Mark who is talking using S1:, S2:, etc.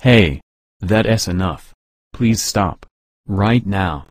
S1: Hey. that's enough. Please stop. Right now.